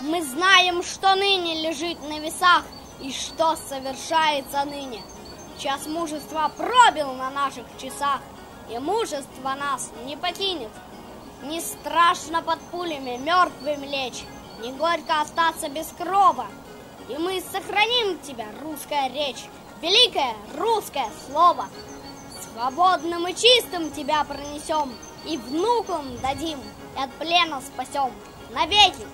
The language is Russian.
Мы знаем, что ныне лежит на весах и что совершается ныне. Час мужества пробил на наших часах, и мужество нас не покинет. Не страшно под пулями мертвым лечь, не горько остаться без крова. И мы сохраним тебя, русская речь, великое русское слово. Свободным и чистым тебя пронесем, и внукам дадим, и от плена спасем навеки